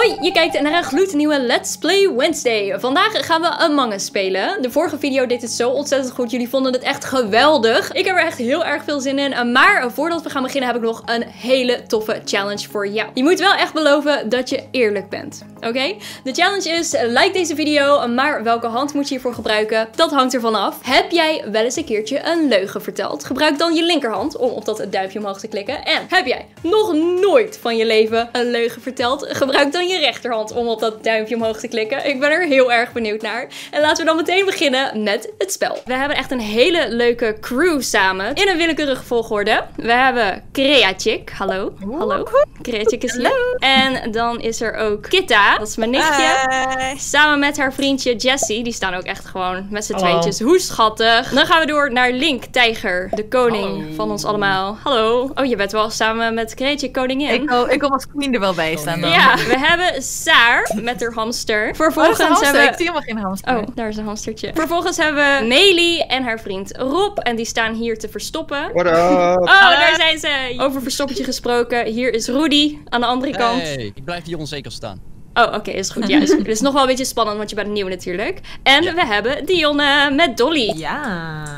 Hoi, je kijkt naar een gloednieuwe Let's Play Wednesday. Vandaag gaan we Among Us spelen. De vorige video deed het zo ontzettend goed. Jullie vonden het echt geweldig. Ik heb er echt heel erg veel zin in. Maar voordat we gaan beginnen heb ik nog een hele toffe challenge voor jou. Je moet wel echt beloven dat je eerlijk bent. Oké? De challenge is, like deze video, maar welke hand moet je hiervoor gebruiken? Dat hangt ervan af. Heb jij wel eens een keertje een leugen verteld? Gebruik dan je linkerhand om op dat duimpje omhoog te klikken. En heb jij nog nooit van je leven een leugen verteld? Gebruik dan je rechterhand om op dat duimpje omhoog te klikken. Ik ben er heel erg benieuwd naar. En laten we dan meteen beginnen met het spel. We hebben echt een hele leuke crew samen. In een willekeurige volgorde. We hebben Creachick. Hallo. Hallo. Creachick is hier. En dan is er ook Kitta. Dat is mijn nichtje. Hi. Samen met haar vriendje Jessie. Die staan ook echt gewoon met z'n tweetjes. Hoe schattig. Dan gaan we door naar Link, Tijger. De koning Hallo. van ons allemaal. Hallo. Oh, je bent wel samen met Creachick koningin. Ik wil, ik wil als queen er wel bij staan dan. Ja, we hebben Saar met haar hamster. Oh, Vervolgens hamster. hebben Ik zie helemaal geen hamster. Oh, daar is een hamstertje. Vervolgens hebben we Meili en haar vriend Rob. En die staan hier te verstoppen. What up? Oh, daar zijn ze. Over verstoppertje gesproken. Hier is Rudy aan de andere kant. Hey, ik blijf hier onzeker staan. Oh, oké, is goed. Ja, is is nog wel een beetje spannend, want je bent nieuw natuurlijk. En we hebben Dionne met Dolly. Ja.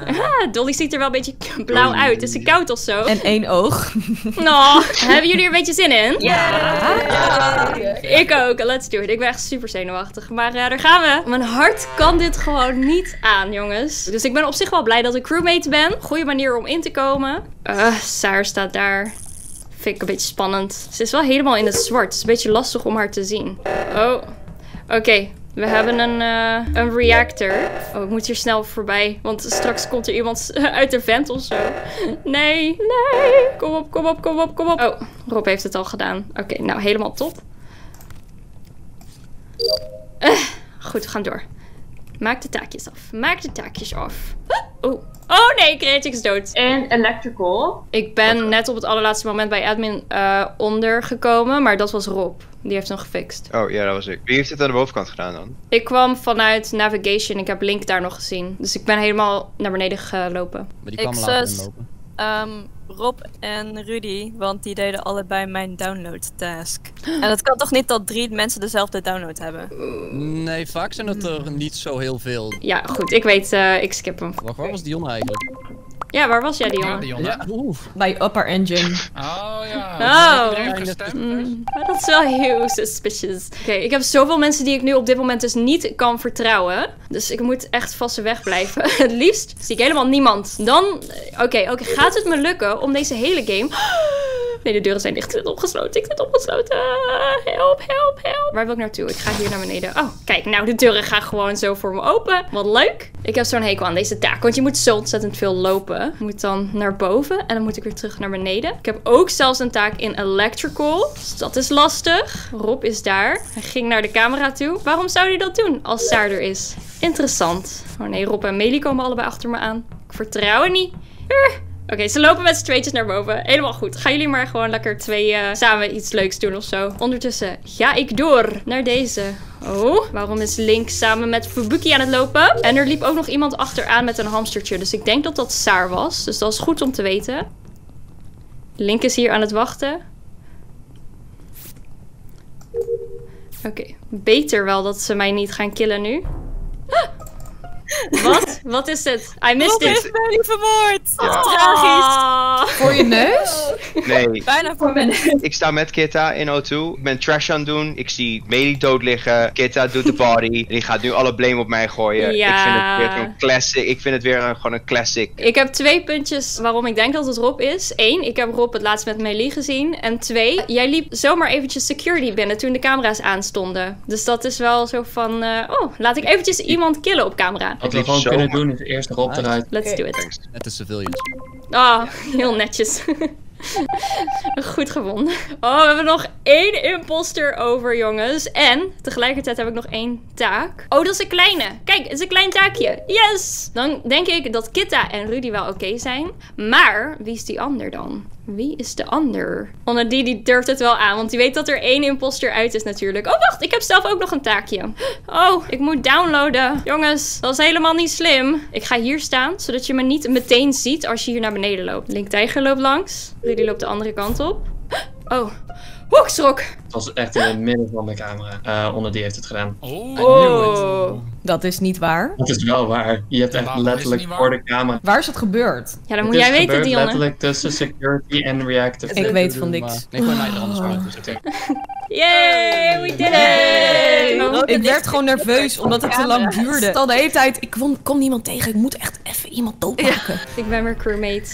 Ah, Dolly ziet er wel een beetje blauw Dolly. uit. Is ze koud of zo? En één oog. Nou, hebben jullie er een beetje zin in? Ja. Ik ook. Let's do it. Ik ben echt super zenuwachtig. Maar eh, daar gaan we. Mijn hart kan dit gewoon niet aan, jongens. Dus ik ben op zich wel blij dat ik crewmate ben. Goeie manier om in te komen. Eh, Saar staat daar. Vind ik een beetje spannend. Ze is wel helemaal in het zwart. Het is een beetje lastig om haar te zien. Oh. Oké. We hebben een, eh, een reactor. Oh, ik moet hier snel voorbij. Want straks komt er iemand uit de vent of zo. Nee, nee. Kom op, kom op, kom op, kom op. Oh, Rob heeft het al gedaan. Oké, nou helemaal top. Eh, goed, we gaan door. Maak de taakjes af. Maak de taakjes af. Oh. Oh nee, Creatrix is dood. En electrical. Ik ben net op het allerlaatste moment bij admin eh, ondergekomen, maar dat was Rob. Die heeft hem gefixt. Oh ja, dat was ik. Wie heeft dit aan de bovenkant gedaan dan? Ik kwam vanuit navigation. Ik heb Link daar nog gezien. Dus ik ben helemaal naar beneden gelopen. Maar die kwam Ik later zus. Ehm, Rob en Rudy, want die deden allebei mijn download task. En het kan toch niet dat drie mensen dezelfde download hebben? Nee, vaak zijn het er niet zo heel veel. Ja, goed. Ik weet, eh, ik skip hem. Wacht, waar was Dion eigenlijk? Ja, waar was jij, Dion? Ja, Dionne. Ja, oeh. Bij Upper Engine. Oh ja. Oh. Gestemd. Mm, maar dat is wel heel suspicious. Oké, ik heb zoveel mensen die ik nu op dit moment dus niet kan vertrouwen. Dus ik moet echt vast wegblijven. Het liefst zie ik helemaal niemand. Dan, eh, oké, oké, gaat het me lukken om deze hele game... Nee, de deuren zijn dicht. Ik zit opgesloten. Ik zit opgesloten. Help, help, help. Waar wil ik naartoe? Ik ga hier naar beneden. Oh, kijk. Nou, de deuren gaan gewoon zo voor me open. Wat leuk. Ik heb zo'n hekel aan deze taak. Want je moet zo ontzettend veel lopen. Ik moet dan naar boven. En dan moet ik weer terug naar beneden. Ik heb ook zelfs een taak in electrical. Dus dat is lastig. Rob is daar. Hij ging naar de camera toe. Waarom zou hij dat doen als Saar er is? Interessant. Oh nee, Rob en Melie komen allebei achter me aan. Ik vertrouw het niet. Oké, ze lopen met z'n tweetjes naar boven. Helemaal goed. Gaan jullie maar gewoon lekker twee eh, samen iets leuks doen of zo. Ondertussen ga ik door naar deze. Oh, waarom is Link samen met Fubuki aan het lopen? En er liep ook nog iemand achteraan met een hamstertje. Dus ik denk dat dat Saar was. Dus dat is goed om te weten. Link is hier aan het wachten. Oké, beter wel dat ze mij niet gaan killen nu. Ah! Wat? Wat is het? I missed Rob it. heeft mij niet vermoord! Ja. Tragisch! Ah. Voor je neus? Nee, Bijna voor mijn ik sta met Kitta in O2. Ik ben trash aan het doen. Ik zie Meli dood liggen. Kitta doet de body. En die gaat nu alle blame op mij gooien. Ja. Ik vind het weer een classic. Ik vind het weer een, gewoon een classic. Ik heb twee puntjes waarom ik denk dat het Rob is. Eén, ik heb Rob het laatst met Melee gezien. En twee, jij liep zomaar eventjes security binnen toen de camera's aanstonden. Dus dat is wel zo van, eh, oh, laat ik eventjes iemand killen op camera. Oh, Wat we gewoon kunnen doen is eerst erop eruit. Let's do it. Net de civilians. Ah, heel netjes. Goed gewonnen. Oh, we hebben nog één imposter over, jongens. En tegelijkertijd heb ik nog één taak. Oh, dat is een kleine. Kijk, het is een klein taakje. Yes! Dan denk ik dat Kitta en Rudy wel oké zijn. Maar wie is die ander dan? Wie is de ander? Onder die, die durft het wel aan, want die weet dat er één imposter uit is natuurlijk. Oh, wacht, ik heb zelf ook nog een taakje. Oh, ik moet downloaden. Jongens, dat is helemaal niet slim. Ik ga hier staan, zodat je me niet meteen ziet als je hier naar beneden loopt. Link Tijger loopt langs. Rudy loopt de andere kant op. Oh. Schrok. Het was echt in het midden van de camera. Eh, onder die heeft het gedaan. Oh. Oh. Dat is niet waar. Dat is wel waar. Je hebt echt het letterlijk voor de camera. Waar is dat gebeurd? Ja, dan Het moet jij weten, gebeurd Dionne. letterlijk tussen security en reactive. Ik weet van niks. Nee, gewoon Nijder, anders het dus. Yay, we did it! Ik werd gewoon nerveus omdat het te lang duurde. Al de hele tijd, ik kwam, kwam niemand tegen. Ik moet echt even iemand doodmaken. Ik ben weer crewmate.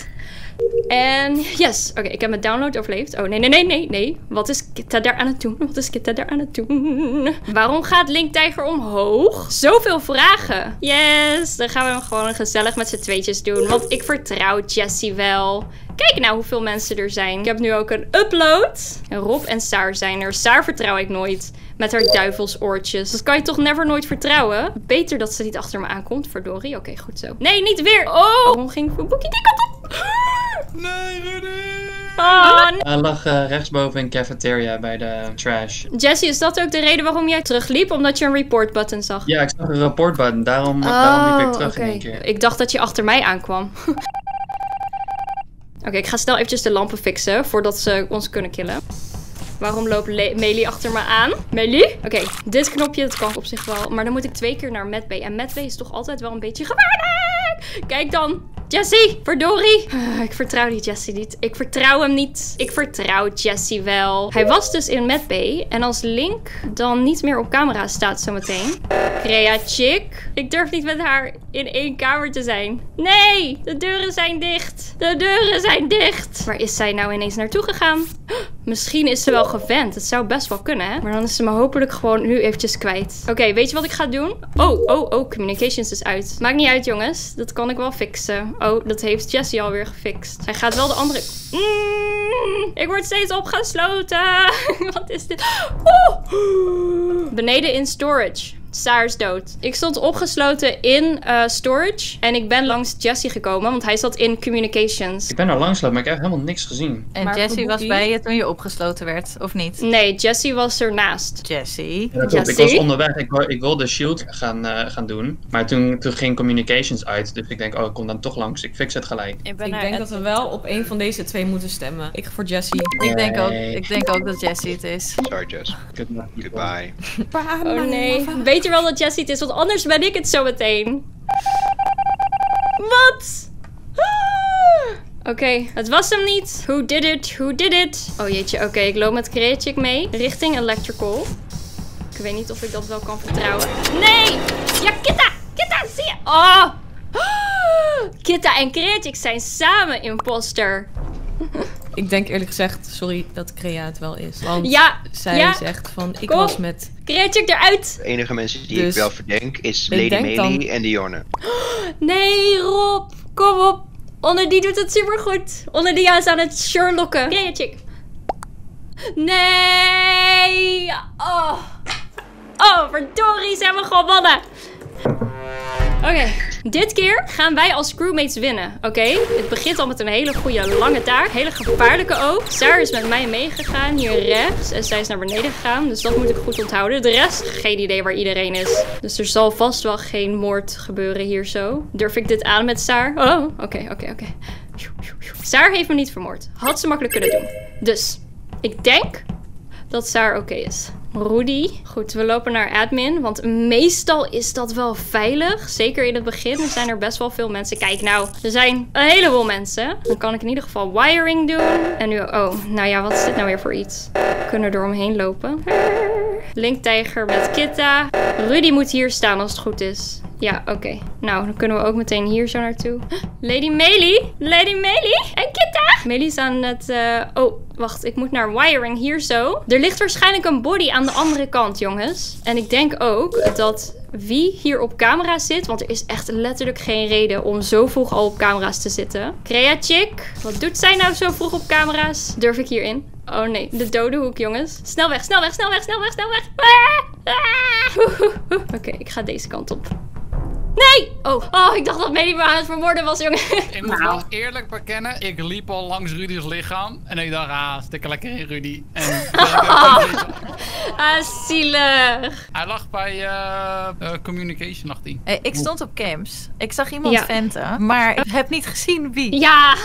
En yes, oké, ik heb mijn download overleefd. Oh nee, nee, nee, nee, nee. Wat is Kitta daar aan het doen? Wat is Kitta daar aan het doen? Waarom gaat Link Tiger omhoog? Zoveel vragen. Yes, dan gaan we hem gewoon gezellig met z'n tweetjes doen. Want ik vertrouw Jessie wel. Kijk nou hoeveel mensen er zijn. Ik heb nu ook een upload. En Rob en Saar zijn er. Saar vertrouw ik nooit. Met haar duivelsoortjes. Dat kan je toch never nooit vertrouwen? Beter dat ze niet achter me aankomt, verdorie. Oké, goed zo. Nee, niet weer. Oh, waarom ging Boekie die kant? Nee, Rudy! Oh, nee. Hij lag eh, rechtsboven in cafeteria bij de trash. Jessie, is dat ook de reden waarom jij terugliep? Omdat je een report button zag? Ja, ik zag een rapportbutton. Daarom, daarom liep ik terug oké. in één keer. Ik dacht dat je achter mij aankwam. Oké, ik ga snel eventjes de lampen fixen voordat ze ons kunnen killen. Waarom loopt Le Melee achter me aan? Melee? Oké, dit knopje, dat kan op zich wel. Maar dan moet ik twee keer naar Medbay. En Medbay is toch altijd wel een beetje gevaarlijk. Kijk dan. Jessie, verdorie. Ah, ik vertrouw die Jessie niet. Ik vertrouw hem niet. Ik vertrouw Jessie wel. Hij was dus in Medbay. En als Link dan niet meer op camera staat zometeen. Crea chick. Ik durf niet met haar in één kamer te zijn. Nee, de deuren zijn dicht. De deuren zijn dicht. Waar is zij nou ineens naartoe gegaan? Misschien is ze wel gewend. Het zou best wel kunnen, hè? Maar dan is ze me hopelijk gewoon nu eventjes kwijt. Oké, weet je wat ik ga doen? Oh, oh, oh, communications is uit. Maakt niet uit, jongens. Dat kan ik wel fixen. Oh, dat heeft Jessie alweer gefixt. Hij gaat wel de andere... Mm, ik word steeds opgesloten. wat is dit? Oh. Beneden in storage. Saar is dood. Ik stond opgesloten in eh, storage. En ik ben langs Jesse gekomen, want hij zat in communications. Ik ben er langs gelopen, maar ik heb helemaal niks gezien. En Maar Jessie was bij je toen je opgesloten werd, of niet? Nee, Jesse was ernaast. Ja, klopt. Ik was onderweg. Ik, ik wilde Shield gaan, eh, gaan doen. Maar toen, toen ging Communications uit. Dus ik denk, oh, ik kom dan toch langs. Ik fix het gelijk. Ik ben Ik naar denk Ed- dat we wel op een van deze twee moeten stemmen. Ik voor Jessie. Ik denk, ook, ik denk ook dat Jessie het is. Sorry, Jess. Goodbye. Oh nee. Weet je wel dat Jessie het is, want anders ben ik het zo meteen. Wat? Ah. Oké, het was hem niet. Who did it? Who did it? Oh jeetje, oké, ik loop met Creachick mee. Richting Electrical. Ik weet niet of ik dat wel kan vertrouwen. Nee! Ja, Kitta! Kitta, zie je? Oh! Kitta en Creachick zijn samen imposter. Ik denk eerlijk gezegd, sorry dat Crea het wel is. Want Ja, zij ja. zegt van, ik Kom. was met... Creachick eruit! De enige mensen die ik Dus- wel verdenk is Ik Lady Melee en Dionne. Nee, Rob, kom op. Onder die doet het supergoed. Onder die is aan het Sherlocken. Creachick. Nee! Oh. Oh, verdorie, ze hebben gewonnen. Oké, dit keer gaan wij als crewmates winnen, oké? Het begint al met een hele goede lange taak. Hele gevaarlijke ook. Sarah is met mij meegegaan, hier rechts. En zij is naar beneden gegaan, dus dat moet ik goed onthouden. De rest, geen idee waar iedereen is. Dus er zal vast wel geen moord gebeuren hier zo. Durf ik dit aan met Saar? Oh, oké, oké, oké. Saar heeft me niet vermoord. Had ze makkelijk kunnen doen. Dus, ik denk dat Saar oké is. Rudy. Goed, we lopen naar admin. Want meestal is dat wel veilig. Zeker in het begin. Zijn er best wel veel mensen. Kijk nou, er zijn een heleboel mensen. Dan kan ik in ieder geval wiring doen. En nu, oh, nou ja, wat is dit nou weer voor iets? We kunnen er omheen lopen. Linktijger met Kitta. Rudy moet hier staan als het goed is. Ja, oké. Nou, dan kunnen we ook meteen hier zo naartoe. Lady Melee. Lady Melee. En Kitta. Melee is aan het... eh, Oh, wacht. Ik moet naar wiring hier zo. Er ligt waarschijnlijk een body aan de andere kant, jongens. En ik denk ook dat wie hier op camera zit... Want er is echt letterlijk geen reden om zo vroeg al op camera's te zitten. Crea Chick. Wat doet zij nou zo vroeg op camera's? Durf ik hierin? Oh nee, de dode hoek, jongens. Snel weg, snel weg, snel weg, snel weg, snel weg. Ah! Ah! Oké, ik ga deze kant op. Nee! Oh, oh ik dacht dat Melly me aan het vermoorden was, jongen. Ik moet wel eerlijk bekennen, ik liep al langs Rudy's lichaam. En ik dacht, ah, stik er lekker in Rudy. En ah, zielig. hij lag bij eh, eh, Communication, lag die. Eh, ik stond op camps. Ik zag iemand Ja. venten, maar ik heb niet gezien wie. Ja!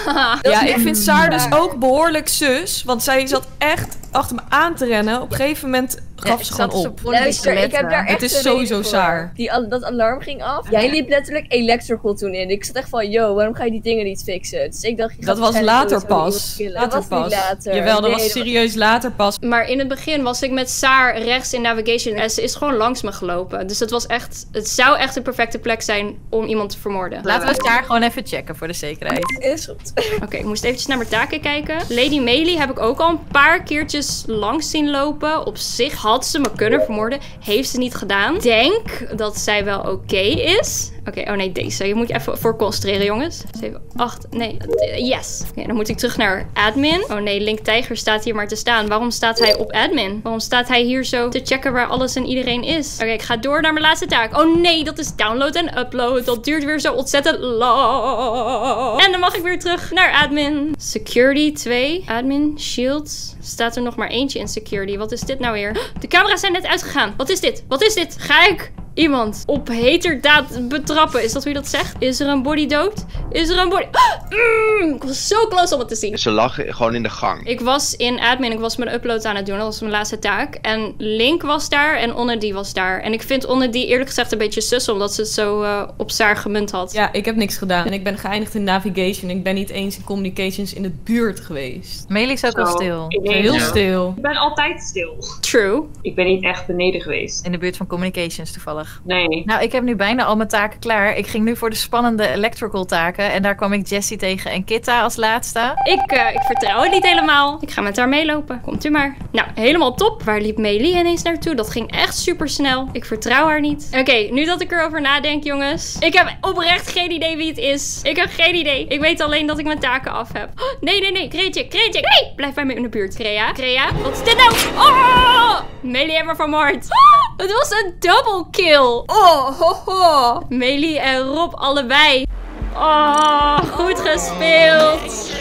Ja, ik vind Saar dus ook behoorlijk zus. Want zij zat echt achter me aan te rennen. Op een gegeven moment gaf ik ze gewoon zo op. Luister, ik heb skeletten. daar echt Het is een sowieso saar. Die, al- dat alarm ging af. Jij liep letterlijk electrical toen in. Ik zat echt van, yo, waarom ga je die dingen niet fixen? Dus ik dacht, Dat was later pas. Later dat was pas. niet later. Jawel, dat Nee, was serieus later pas. Maar in het begin was ik met Saar rechts in navigation en ze is gewoon langs me gelopen. Dus het was echt, het zou echt de perfecte plek zijn om iemand te vermoorden. Laten we daar gewoon even checken voor de zekerheid. Is goed. Oké, ik moest eventjes naar mijn taken kijken. Lady Melee heb ik ook al een paar keertjes langs zien lopen. Op zich had ze me kunnen vermoorden. Heeft ze niet gedaan. Denk dat zij wel oké is. Oké, oh nee, deze. Je moet je even voor concentreren, jongens. 7, 8, nee. Yes. Oké, dan moet ik terug naar admin. Oh nee, Link Tiger staat hier maar te staan. Waarom staat hij op admin? Waarom staat hij hier zo te checken waar alles en iedereen is? Oké, ik ga door naar mijn laatste taak. Oh nee, dat is download en upload. Dat duurt weer zo ontzettend lang. En dan mag ik weer terug naar admin. Security 2. Admin, shields. Staat er nog maar eentje in security. Wat is dit nou weer? De camera's zijn net uitgegaan. Wat is dit? Wat is dit? Ga ik iemand op heterdaad betrappen? Is dat hoe je dat zegt? Is er een body dood? Is er een body... Mm, ik was zo close om het te zien. Ze lag gewoon in de gang. Ik was in admin, ik was mijn upload aan het doen. Dat was mijn laatste taak. En Link was daar en Onnedi was daar. En ik vind Onnedi eerlijk gezegd een beetje sus, omdat ze het zo eh, op Saar gemunt had. Ja, ik heb niks gedaan. En ik ben geëindigd in navigation. Ik ben niet eens in communications in de buurt geweest. Melee is ook al stil. Heel stil. Ik ben altijd stil. True. Ik ben niet echt beneden geweest. In de buurt van communications toevallig. Nee. Nou, ik heb nu bijna al mijn taken klaar. Ik ging nu voor de spannende electrical taken. En daar kwam ik Jessie tegen en Kitta als laatste. Ik, eh, ik vertrouw het niet helemaal. Ik ga met haar meelopen. Komt u maar. Nou, helemaal top. Waar liep Melee ineens naartoe? Dat ging echt super snel. Ik vertrouw haar niet. Oké, nu dat ik erover nadenk, jongens. Ik heb oprecht geen idee wie het is. Ik heb geen idee. Ik weet alleen dat ik mijn taken af heb. Oh, nee, nee, nee. Kreetje, Kreetje. Nee! Blijf bij me in de buurt. Crea, Crea. Wat is dit nou? Oh! Melee heeft me vermoord. Oh, het was een double kill. Oh, ho, ho. Melee en Rob allebei. Oh, goed gespeeld.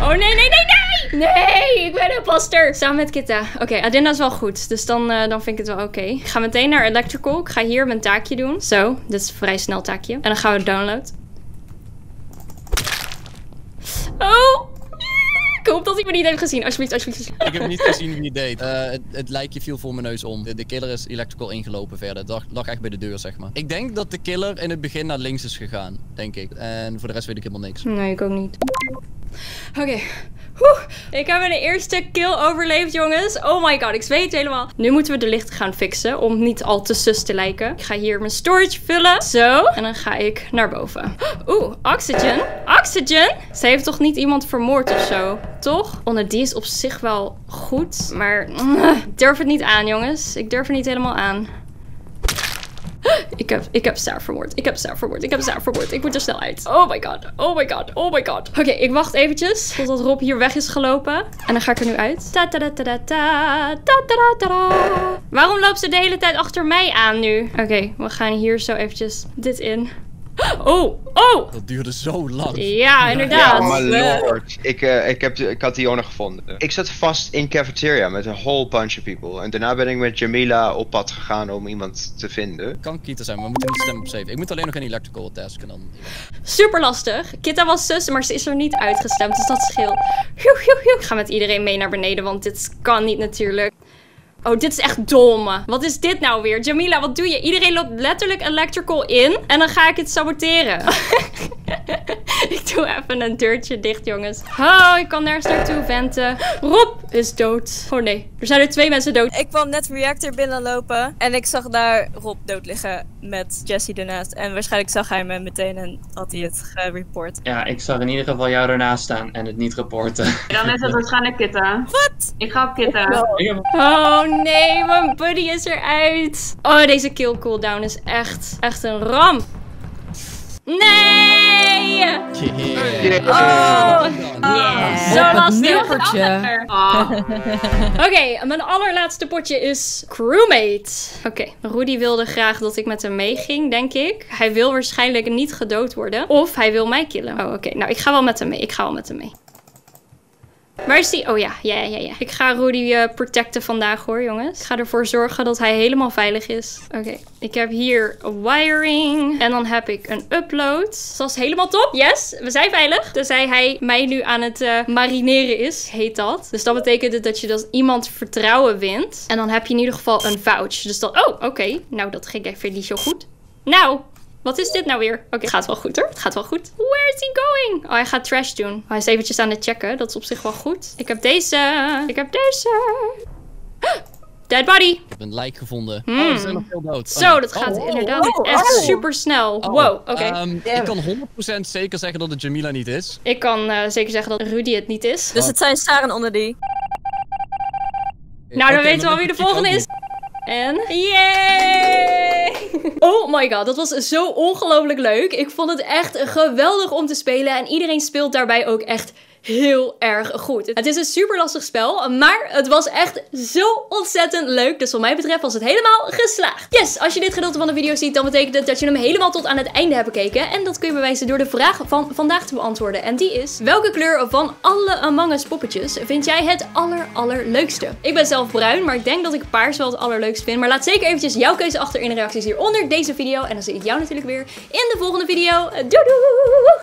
Oh nee, nee, nee, nee! Nee, ik ben een imposter. Samen met Kitta. Oké, Adinda is wel goed. Dus dan, eh, dan vind ik het wel oké. Ik ga meteen naar Electrical. Ik ga hier mijn taakje doen. Zo, dit is een vrij snel taakje. En dan gaan we download. Oh! Ik hoop dat hij me niet heeft gezien. Alsjeblieft, alsjeblieft. Ik heb niet gezien wie het deed. Eh, het, het lijkje viel voor mijn neus om. De, de killer is electrical ingelopen verder. Het lag, lag echt bij de deur, zeg maar. Ik denk dat de killer in het begin naar links is gegaan. Denk ik. En voor de rest weet ik helemaal niks. Nee, ik ook niet. Oké. Ik heb mijn eerste kill overleefd, jongens. Oh my god, ik zweet helemaal. Nu moeten we de lichten gaan fixen om niet al te sus te lijken. Ik ga hier mijn storage vullen. Zo. En dan ga ik naar boven. Oeh, oxygen. Oxygen? Ze heeft toch niet iemand vermoord of zo? Toch? Onder die is op zich wel goed. Maar ik durf het niet aan, jongens. Ik durf het niet helemaal aan. Ik heb, ik heb Saar vermoord. Ik heb Saar vermoord. Ik heb Saar vermoord. Ik moet er snel uit. Oh my god. Oh my god. Oh my god. Oké, ik wacht eventjes totdat Rob hier weg is gelopen. En dan ga ik er nu uit. Ta ta ta ta ta ta ta ta ta ta. Waarom loopt ze de hele tijd achter mij aan nu? Oké, we gaan hier zo eventjes dit in. Oh, oh. Dat duurde zo lang. Ja, inderdaad. Ja, my lord. Ik, eh, ik, heb, ik had Dionne gevonden. Ik zat vast in cafeteria met een whole bunch of people. En daarna ben ik met Jamila op pad gegaan om iemand te vinden. Kan Kita zijn, maar we moeten niet stemmen op safe. Ik moet alleen nog een electrical task en dan... Super lastig. Kitta was zus, maar ze is er niet uitgestemd, dus dat scheelt. Hiu, hiu, hiu. Ik ga met iedereen mee naar beneden, want dit kan niet natuurlijk. Oh, dit is echt dom. Wat is dit nou weer? Jamila, wat doe je? Iedereen loopt letterlijk electrical in en dan ga ik het saboteren. ik doe even een deurtje dicht, jongens. Oh, ik kan nergens naartoe venten. Rob is dood. Oh nee, er zijn er twee mensen dood. Ik kwam net reactor binnenlopen en ik zag daar Rob dood liggen met Jesse ernaast. En waarschijnlijk zag hij me meteen en had hij het gereport. Ja, ik zag in ieder geval jou ernaast staan en het niet reporten. Dan is het waarschijnlijk Kitta. Wat? Ik ga op Kitta. Oh nee, mijn buddy is eruit. Oh, deze kill cooldown is echt, echt een ramp. Nee! Yeah. Oh, Zo lastig. nippertje. Ah. Oké, mijn allerlaatste potje is crewmate. Oké, Rudy wilde graag dat ik met hem meeging, denk ik. Hij wil waarschijnlijk niet gedood worden. Of hij wil mij killen. Oh, oké. Nou, ik ga wel met hem mee. Ik ga wel met hem mee. Waar is die? Oh ja, ja, ja, ja. Ik ga Rudy eh, protecten vandaag hoor, jongens. Ik ga ervoor zorgen dat hij helemaal veilig is. Oké, ik heb hier wiring. En dan heb ik een upload. Dus dat is helemaal top. Yes, we zijn veilig. Tenzij hij mij nu aan het eh, marineren is, heet dat. Dus dat betekent dat je dat iemand vertrouwen wint. En dan heb je in ieder geval een vouch. Dus dat, oh, oké. Nou, dat ging even niet zo goed. Nou, wat is dit nou weer? Oké, het gaat wel goed hoor. Het gaat wel goed. Where is he going? Oh, hij gaat trash doen. Oh, hij is eventjes aan het checken. Dat is op zich wel goed. Ik heb deze. Ik heb deze. Dead body. Ik heb een lijk gevonden. Hmm. Oh, er zijn nog veel dood. Oh, Zo, nee. dat gaat Oh, oh, inderdaad oh, echt oh. super snel. Oh, Wow, oké. ehm, ik kan 100% zeker zeggen dat het Jamila niet is. ik kan eh, zeker zeggen dat Rudy het niet is. Dus het zijn Sarah en onder die. Nou, dan weten we al wie de volgende is. En yay! Oh my god, dat was zo ongelooflijk leuk. Ik vond het echt geweldig om te spelen. En iedereen speelt daarbij ook echt heel erg goed. Het is een super lastig spel, maar het was echt zo ontzettend leuk. Dus wat mij betreft was het helemaal geslaagd. Yes, als je dit gedeelte van de video ziet, dan betekent het dat je hem helemaal tot aan het einde hebt bekeken. En dat kun je bewijzen door de vraag van vandaag te beantwoorden. En die is, welke kleur van alle Among Us poppetjes vind jij het aller allerleukste? Ik ben zelf bruin, maar ik denk dat ik paars wel het allerleukst vind. Maar laat zeker eventjes jouw keuze achter in de reacties hieronder deze video. En dan zie ik jou natuurlijk weer in de volgende video. Doei doei!